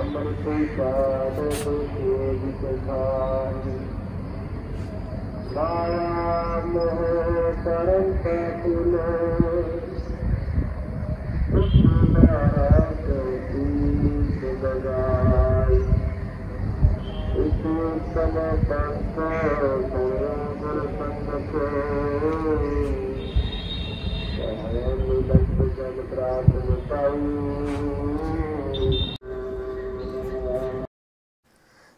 अमृत माया मोह पुल समय पंथ गुरु संगत मिलत जन प्राप्त पाई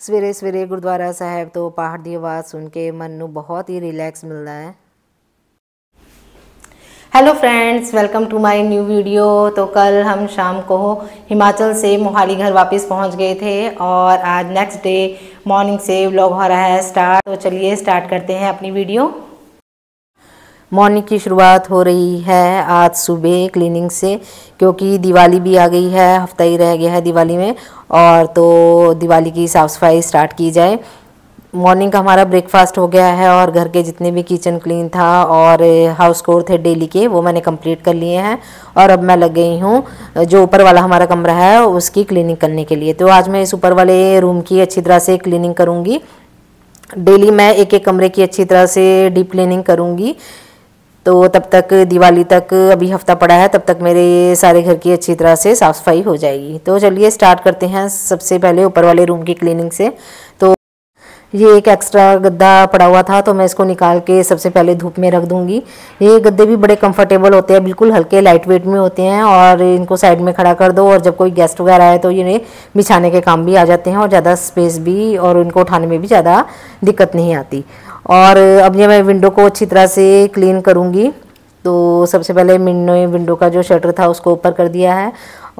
ਸਵੇਰੇ ਸਵੇਰੇ ਗੁਰਦੁਆਰਾ ਸਾਹਿਬ ਤੋਂ ਪਹਾੜ ਦੀ ਆਵਾਜ਼ ਸੁਣ ਕੇ ਮਨ ਨੂੰ ਬਹੁਤ ਹੀ ਰਿਲੈਕਸ ਮਿਲਦਾ ਹੈ hello friends welcome to my new video तो कल हम शाम को हिमाचल से मोहाली घर वापस पहुंच गए थे और आज नेक्स्ट डे मॉर्निंग से व्लॉग हो रहा है स्टार्ट तो चलिए स्टार्ट करते हैं अपनी वीडियो मॉर्निंग की शुरुआत हो रही है आज सुबह क्लीनिंग से, क्योंकि दिवाली भी आ गई है, हफ़्ता ही रह गया है दिवाली में, और तो दिवाली की साफ़ सफ़ाई स्टार्ट की जाए। मॉर्निंग का हमारा ब्रेकफास्ट हो गया है और घर के जितने भी किचन क्लीन था और हाउस कोर थे डेली के, वो मैंने कंप्लीट कर लिए हैं, और अब मैं लग गई हूँ, जो ऊपर वाला हमारा कमरा है, उसकी क्लीनिंग करने के लिए। तो आज मैं इस ऊपर वाले रूम की अच्छी तरह से क्लीनिंग करूँगी। डेली मैं एक एक कमरे की अच्छी तरह से डीप क्लीनिंग करूँगी। तो तब तक दिवाली तक, अभी हफ़्ता पड़ा है, तब तक मेरे सारे घर की अच्छी तरह से साफ़ सफ़ाई हो जाएगी। तो चलिए स्टार्ट करते हैं सबसे पहले ऊपर वाले रूम की क्लीनिंग से। तो ये एक एक्स्ट्रा गद्दा पड़ा हुआ था तो मैं इसको निकाल के सबसे पहले धूप में रख दूँगी। ये गद्दे भी बड़े कंफर्टेबल होते हैं, बिल्कुल हल्के लाइट वेट में होते हैं और इनको साइड में खड़ा कर दो और जब कोई गेस्ट वगैरह आए तो ये बिछाने के काम भी आ जाते हैं और ज़्यादा स्पेस भी और इनको उठाने में भी ज़्यादा दिक्कत नहीं आती। और अब ये मैं विंडो को अच्छी तरह से क्लीन करूँगी। तो सबसे पहले मिन्नो विंडो का जो शटर था उसको ऊपर कर दिया है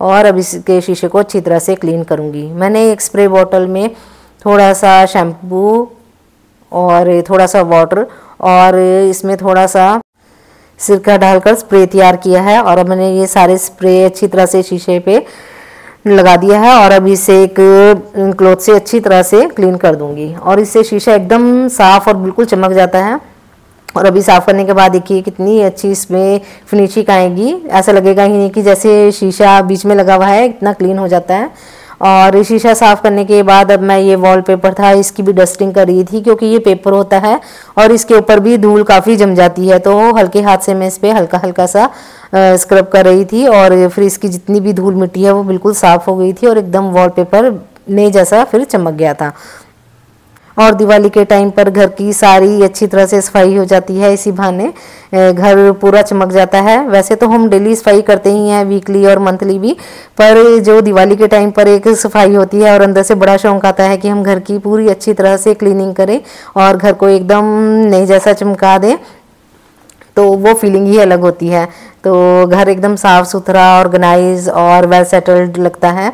और अब इसके शीशे को अच्छी तरह से क्लीन करूँगी। मैंने एक स्प्रे बॉटल में थोड़ा सा शैम्पू और थोड़ा सा वाटर और इसमें थोड़ा सा सिरका डालकर स्प्रे तैयार किया है और अब मैंने ये सारे स्प्रे अच्छी तरह से शीशे पे लगा दिया है और अभी इसे एक क्लोथ से अच्छी तरह से क्लीन कर दूँगी। और इससे शीशा एकदम साफ़ और बिल्कुल चमक जाता है। और अभी साफ़ करने के बाद देखिए कितनी अच्छी इसमें फिनिशिंग आएगी। ऐसा लगेगा ही नहीं कि जैसे शीशा बीच में लगा हुआ है, इतना क्लीन हो जाता है। और शीशा साफ़ करने के बाद अब मैं ये वॉलपेपर था, इसकी भी डस्टिंग कर रही थी क्योंकि ये पेपर होता है और इसके ऊपर भी धूल काफ़ी जम जाती है। तो हल्के हाथ से मैं इस पर हल्का हल्का सा स्क्रब कर रही थी और फिर इसकी जितनी भी धूल मिट्टी है वो बिल्कुल साफ़ हो गई थी और एकदम वॉलपेपर ने जैसा फिर चमक गया था। और दिवाली के टाइम पर घर की सारी अच्छी तरह से सफ़ाई हो जाती है, इसी बहाने घर पूरा चमक जाता है। वैसे तो हम डेली सफ़ाई करते ही हैं, वीकली और मंथली भी, पर जो दिवाली के टाइम पर एक सफ़ाई होती है और अंदर से बड़ा शौक आता है कि हम घर की पूरी अच्छी तरह से क्लीनिंग करें और घर को एकदम नई जैसा चमका दें तो वो फीलिंग ही अलग होती है। तो घर एकदम साफ़ सुथरा, ऑर्गेनाइज और वेल सेटल्ड लगता है।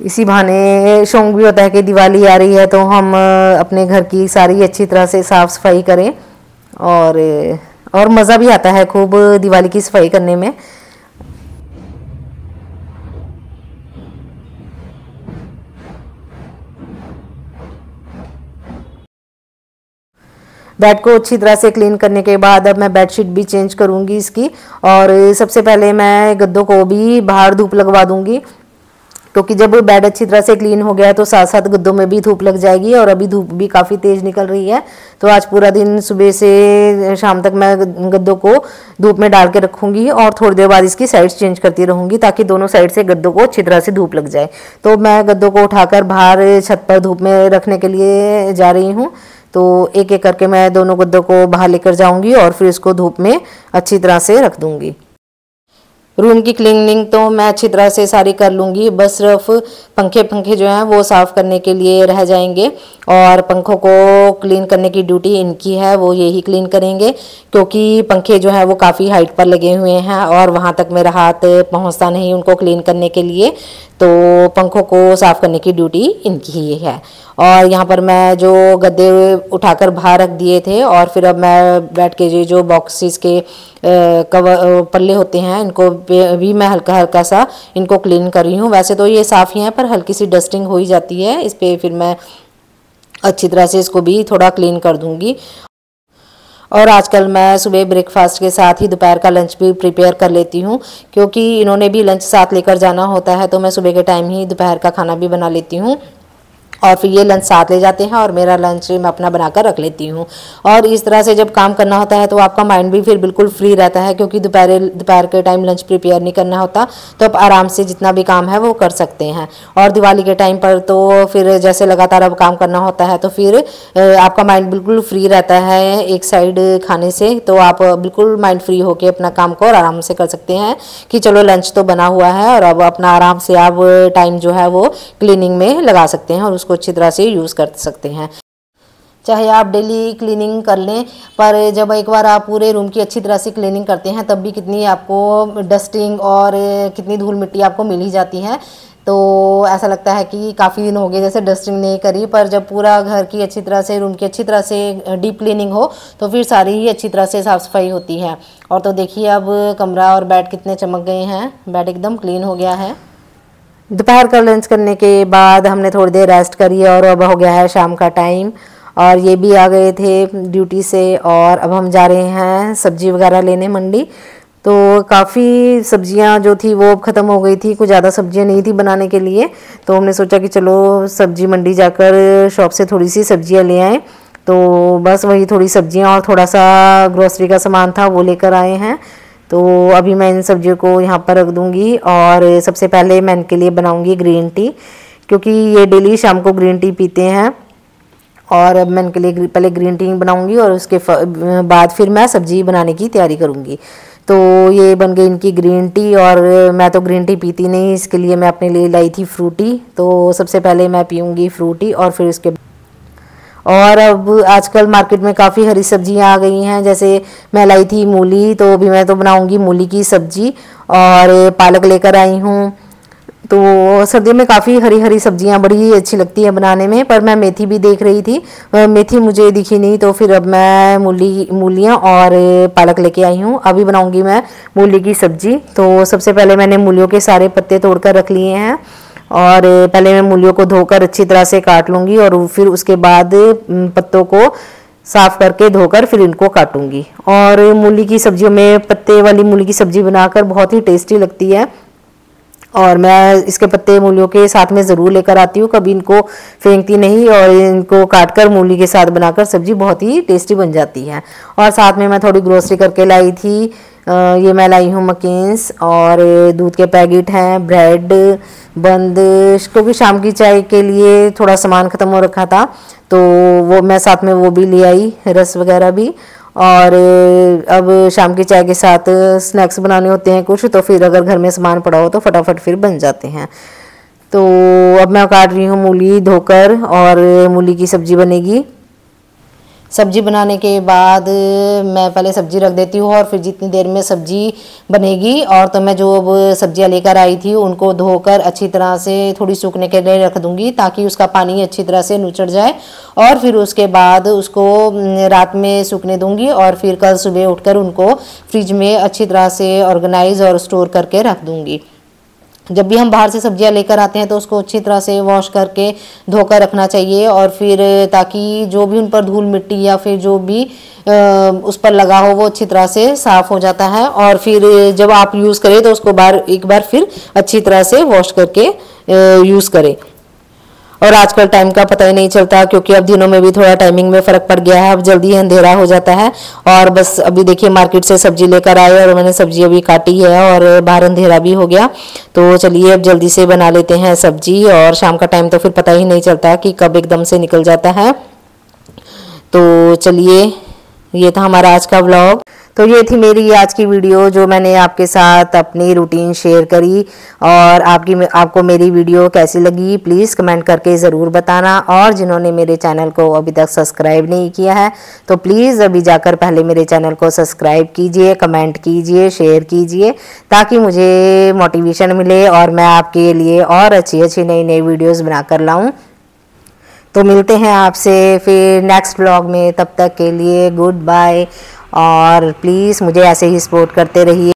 इसी बहाने शौक भी होता है कि दिवाली आ रही है तो हम अपने घर की सारी अच्छी तरह से साफ़ सफ़ाई करें और और मज़ा भी आता है खूब दिवाली की सफ़ाई करने में। बेड को अच्छी तरह से क्लीन करने के बाद अब मैं बेडशीट भी चेंज करूँगी इसकी और सबसे पहले मैं गद्दों को भी बाहर धूप लगवा दूँगी। क्योंकि जब बेड अच्छी तरह से क्लीन हो गया है तो साथ साथ गद्दों में भी धूप लग जाएगी और अभी धूप भी काफ़ी तेज़ निकल रही है। तो आज पूरा दिन सुबह से शाम तक मैं गद्दों को धूप में डाल के रखूँगी और थोड़ी देर बाद इसकी साइड्स चेंज करती रहूँगी ताकि दोनों साइड से गद्दों को अच्छी तरह से धूप लग जाए। तो मैं गद्दों को उठाकर बाहर छत पर धूप में रखने के लिए जा रही हूँ। तो एक एक करके मैं दोनों गद्दों को बाहर लेकर जाऊँगी और फिर इसको धूप में अच्छी तरह से रख दूँगी। रूम की क्लीनिंग तो मैं अच्छी तरह से सारी कर लूँगी। बस सिर्फ़ पंखे पंखे जो हैं वो साफ़ करने के लिए रह जाएँगे और पंखों को क्लीन करने की ड्यूटी इनकी है, वो यही क्लीन करेंगे क्योंकि पंखे जो हैं वो काफ़ी हाइट पर लगे हुए हैं और वहाँ तक मेरा हाथ पहुँचता नहीं उनको क्लीन करने के लिए। तो पंखों को साफ़ करने की ड्यूटी इनकी ही है। और यहाँ पर मैं जो गद्दे उठाकर बाहर रख दिए थे और फिर अब मैं बैठ के जो जो बॉक्सेस के कवर पल्ले होते हैं, इनको भी मैं हल्का हल्का सा इनको क्लीन कर रही हूँ। वैसे तो ये साफ़ ही हैं, पर हल्की सी डस्टिंग हो ही जाती है। इस पर फिर मैं अच्छी तरह से इसको भी थोड़ा क्लीन कर दूँगी। और आजकल मैं सुबह ब्रेकफास्ट के साथ ही दोपहर का लंच भी प्रिपेयर कर लेती हूँ, क्योंकि इन्होंने भी लंच साथ लेकर जाना होता है तो मैं सुबह के टाइम ही दोपहर का खाना भी बना लेती हूँ। और फिर ये लंच साथ ले जाते हैं और मेरा लंच मैं अपना बनाकर रख लेती हूँ। और इस तरह से जब काम करना होता है तो आपका माइंड भी फिर बिल्कुल फ्री रहता है क्योंकि दोपहर दोपहर के टाइम लंच प्रिपेयर नहीं करना होता तो आप आराम से जितना भी काम है वो कर सकते हैं। और दिवाली के टाइम पर तो फिर जैसे लगातार अब काम करना होता है तो फिर आपका माइंड बिल्कुल फ्री रहता है एक साइड खाने से तो आप बिल्कुल माइंड फ्री होकर अपना काम को आराम से कर सकते हैं कि चलो लंच तो बना हुआ है और अब अपना आराम से आप टाइम जो है वो क्लीनिंग में लगा सकते हैं और उसको अच्छी तरह से यूज़ कर सकते हैं। चाहे आप डेली क्लीनिंग कर लें, पर जब एक बार आप पूरे रूम की अच्छी तरह से क्लीनिंग करते हैं, तब भी कितनी आपको डस्टिंग और कितनी धूल मिट्टी आपको मिल ही जाती है। तो ऐसा लगता है कि काफ़ी दिन हो गए जैसे डस्टिंग नहीं करी, पर जब पूरा घर की अच्छी तरह से, रूम की अच्छी तरह से डीप क्लीनिंग हो तो फिर सारी ही अच्छी तरह से साफ़ सफ़ाई होती है। और तो देखिए अब कमरा और बेड कितने चमक गए हैं, बेड एकदम क्लीन हो गया है। दोपहर का लंच करने के बाद हमने थोड़ी देर रेस्ट करी और अब हो गया है शाम का टाइम और ये भी आ गए थे ड्यूटी से और अब हम जा रहे हैं सब्ज़ी वगैरह लेने मंडी। तो काफ़ी सब्ज़ियाँ जो थी वो अब ख़त्म हो गई थी, कुछ ज़्यादा सब्ज़ियाँ नहीं थी बनाने के लिए। तो हमने सोचा कि चलो सब्ज़ी मंडी जाकर शॉप से थोड़ी सी सब्ज़ियाँ ले आएँ। तो बस वही थोड़ी सब्ज़ियाँ और थोड़ा सा ग्रोसरी का सामान था वो लेकर आए हैं। तो अभी मैं इन सब्जियों को यहाँ पर रख दूँगी और सबसे पहले मैं इनके लिए बनाऊँगी ग्रीन टी क्योंकि ये डेली शाम को ग्रीन टी पीते हैं। और अब मैं इनके लिए पहले ग्रीन टी बनाऊँगी और उसके बाद फिर मैं सब्ज़ी बनाने की तैयारी करूँगी। तो ये बन गई इनकी ग्रीन टी और मैं तो ग्रीन टी पीती नहीं, इसके लिए मैं अपने लिए लाई थी फ्रूटी तो सबसे पहले मैं पीऊँगी फ्रूटी और फिर उसके और अब आजकल मार्केट में काफ़ी हरी सब्ज़ियाँ आ गई हैं, जैसे मैं लाई थी मूली तो अभी मैं तो बनाऊँगी मूली की सब्ज़ी और पालक लेकर आई हूँ। तो सर्दियों में काफ़ी हरी हरी सब्ज़ियाँ, बड़ी अच्छी लगती हैं बनाने में, पर मैं मेथी भी देख रही थी। मेथी मुझे दिखी नहीं तो फिर अब मैं मूली, मूलियाँ और पालक लेके आई हूँ। अभी बनाऊँगी मैं मूली की सब्ज़ी। तो सबसे पहले मैंने मूलियों के सारे पत्ते तोड़कर रख लिए हैं। और पहले मैं मूलियों को धोकर अच्छी तरह से काट लूँगी और फिर उसके बाद पत्तों को साफ़ करके धोकर फिर इनको काटूँगी। और मूली की सब्जियों में पत्ते वाली मूली की सब्ज़ी बनाकर बहुत ही टेस्टी लगती है। और मैं इसके पत्ते मूलियों के साथ में ज़रूर लेकर आती हूँ। कभी इनको फेंकती नहीं और इनको काटकर मूली के साथ बनाकर सब्ज़ी बहुत ही टेस्टी बन जाती है। और साथ में मैं थोड़ी ग्रोसरी करके लाई थी। ये मैं लाई हूँ मकीन्स और दूध के पैकेट हैं, ब्रेड, बंद, क्योंकि शाम की चाय के लिए थोड़ा सामान ख़त्म हो रखा था तो वो मैं साथ में वो भी ले आई, रस वगैरह भी। और अब शाम की चाय के साथ स्नैक्स बनाने होते हैं कुछ तो फिर अगर घर में सामान पड़ा हो तो फटाफट फिर बन जाते हैं। तो अब मैं काट रही हूँ मूली धोकर और मूली की सब्ज़ी बनेगी। सब्ज़ी बनाने के बाद मैं पहले सब्ज़ी रख देती हूँ और फिर जितनी देर में सब्ज़ी बनेगी और तो मैं जो अब सब्ज़ियाँ लेकर आई थी उनको धोकर अच्छी तरह से थोड़ी सूखने के लिए रख दूँगी ताकि उसका पानी अच्छी तरह से नुचड़ जाए और फिर उसके बाद उसको रात में सूखने दूँगी और फिर कल सुबह उठकर उनको फ्रिज में अच्छी तरह से ऑर्गेनाइज और स्टोर करके रख दूँगी। जब भी हम बाहर से सब्ज़ियाँ लेकर आते हैं तो उसको अच्छी तरह से वॉश करके धोकर रखना चाहिए और फिर ताकि जो भी उन पर धूल मिट्टी या फिर जो भी उस पर लगा हो वो अच्छी तरह से साफ़ हो जाता है और फिर जब आप यूज़ करें तो उसको बार, एक बार फिर अच्छी तरह से वॉश करके यूज़ करें। और आजकल टाइम का पता ही नहीं चलता, क्योंकि अब दिनों में भी थोड़ा टाइमिंग में फ़र्क पड़ गया है, अब जल्दी अंधेरा हो जाता है। और बस अभी देखिए मार्केट से सब्ज़ी लेकर आए और मैंने सब्ज़ी अभी काटी है और बाहर अंधेरा भी हो गया। तो चलिए अब जल्दी से बना लेते हैं सब्ज़ी और शाम का टाइम तो फिर पता ही नहीं चलता कि कब एकदम से निकल जाता है। तो चलिए ये था हमारा आज का ब्लॉग तो ये थी मेरी आज की वीडियो जो मैंने आपके साथ अपनी रूटीन शेयर करी और आपकी आपको मेरी वीडियो कैसी लगी प्लीज़ कमेंट करके ज़रूर बताना। और जिन्होंने मेरे चैनल को अभी तक सब्सक्राइब नहीं किया है तो प्लीज़ अभी जाकर पहले मेरे चैनल को सब्सक्राइब कीजिए कमेंट कीजिए शेयर कीजिए, ताकि मुझे मोटिवेशन मिले और मैं आपके लिए और अच्छी अच्छी नई नई वीडियोज़ बनाकर लाऊँ। तो मिलते हैं आपसे फिर नेक्स्ट ब्लॉग में, तब तक के लिए गुड बाय और प्लीज़ मुझे ऐसे ही सपोर्ट करते रहिए।